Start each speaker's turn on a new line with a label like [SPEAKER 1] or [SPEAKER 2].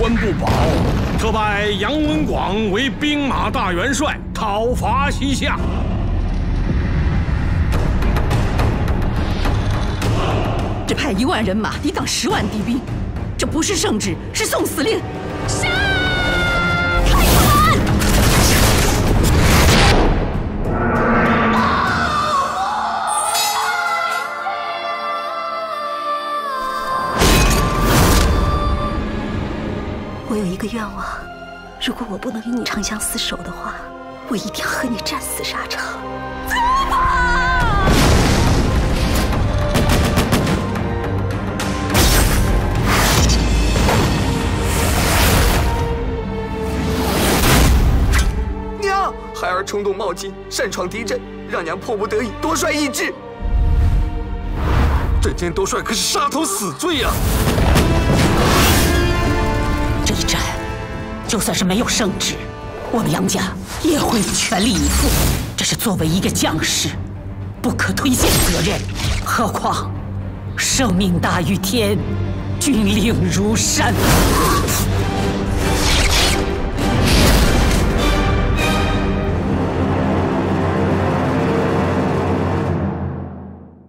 [SPEAKER 1] 官不保，特拜杨文广为兵马大元帅，讨伐西夏。
[SPEAKER 2] 只派一万人马抵挡十万敌兵，这不是圣旨，是送死令。
[SPEAKER 3] 我有一个愿望，如果我不能与你长相厮守的话，我一定要和你战死沙场。
[SPEAKER 2] 走吧！
[SPEAKER 4] 娘，孩儿冲动冒进，擅闯敌阵，让娘迫不得已夺帅易帜。
[SPEAKER 5] 镇奸夺帅可是杀头死罪呀！
[SPEAKER 2] 就算是没有圣旨，我们杨家也会全力以赴。这是作为一个将士，不可推卸的责任。何况，生命大于天，军令如山。